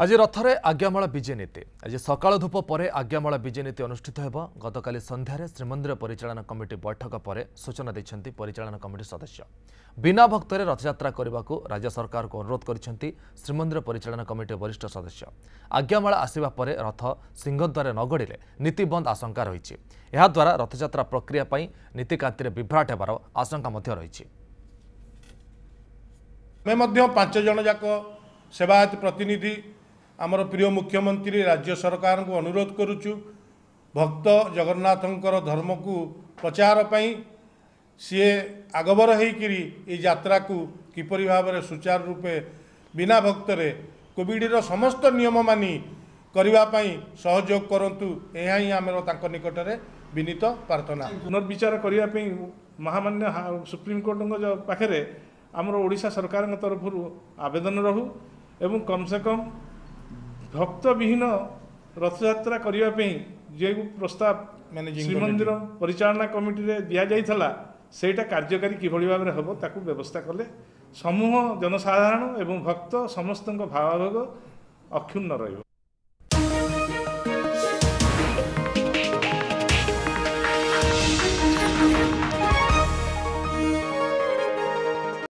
ଆଜି ରଥରେ ଆଜ୍ଞାମାଳ ବିଜେ ନୀତି। ଆଜି ସକାଳ ଧୂପ ପରେ ଆଜ୍ଞାମାଳ ବିଜେ ନୀତି ଅନୁଷ୍ଠିତ ହେବ। ଗତକାଲି ସନ୍ଧ୍ୟାରେ ଶ୍ରୀମନ୍ଦିର ପରିଚାଳନା କମିଟି ବୈଠକ ପରେ ସୂଚନା ଦେଇଛନ୍ତି ପରିଚାଳନା କମିଟି ସଦସ୍ୟ। ବିନା ଭକ୍ତରେ ରଥଯାତ୍ରା କରିବାକୁ ରାଜ୍ୟ ସରକାରଙ୍କୁ ଅନୁରୋଧ କରିଛନ୍ତି ଶ୍ରୀମନ୍ଦିର ପରିଚାଳନା କମିଟି ବରିଷ୍ଠ ସଦସ୍ୟ। ଆଜ୍ଞାମାଳ ଆସିବା ପରେ ରଥ ସିଂହଦ୍ୱାରେ ନ ଗଡ଼ିଲେ ନୀତି ବନ୍ଦ ଆଶଙ୍କା ରହିଛି। ଏହାଦ୍ୱାରା ରଥଯାତ୍ରା ପ୍ରକ୍ରିୟା ପାଇଁ ନୀତିକାନ୍ତିରେ ବିଭ୍ରାଟ ହେବାର ଆଶଙ୍କା ମଧ୍ୟ ରହିଛି। ମଧ୍ୟ ପାଞ୍ଚ ଜଣ ଯାକ ସେବାୟତ ପ୍ରତିନିଧି ଆମର ପ୍ରିୟ ମୁଖ୍ୟମନ୍ତ୍ରୀ ରାଜ୍ୟ ସରକାରଙ୍କୁ ଅନୁରୋଧ କରୁଛୁ ଭକ୍ତ ଜଗନ୍ନାଥଙ୍କର ଧର୍ମକୁ ପ୍ରଚାର ପାଇଁ ସିଏ ଆଗବର ହେଇକିରି ଏଇ ଯାତ୍ରାକୁ କିପରି ଭାବରେ ସୁଚାରୁ ରୂପେ ବିନା ଭକ୍ତରେ କୋଭିଡ଼ର ସମସ୍ତ ନିୟମ ମାନି କରିବା ପାଇଁ ସହଯୋଗ କରନ୍ତୁ ଏହା ହିଁ ଆମର ତାଙ୍କ ନିକଟରେ ବିନୀତ ପ୍ରାର୍ଥନା। ପୁନର୍ବିଚାର କରିବା ପାଇଁ ମହାମାନ୍ୟ ସୁପ୍ରିମକୋର୍ଟଙ୍କ ପାଖରେ ଆମର ଓଡ଼ିଶା ସରକାରଙ୍କ ତରଫରୁ ଆବେଦନ ରହୁ ଏବଂ କମ୍ ସେ କମ୍ ଭକ୍ତବିହୀନ ରଥଯାତ୍ରା କରିବା ପାଇଁ ଯେଉଁ ପ୍ରସ୍ତାବ ଶ୍ରୀମନ୍ଦିର ପରିଚାଳନା କମିଟିରେ ଦିଆଯାଇଥିଲା ସେଇଟା କାର୍ଯ୍ୟକାରୀ କିଭଳି ଭାବରେ ହେବ ତାକୁ ବ୍ୟବସ୍ଥା କଲେ ସମୂହ ଜନସାଧାରଣ ଏବଂ ଭକ୍ତ ସମସ୍ତଙ୍କ ଭାବାବେଗ ଅକ୍ଷୁଣ୍ଣ ରହିବ।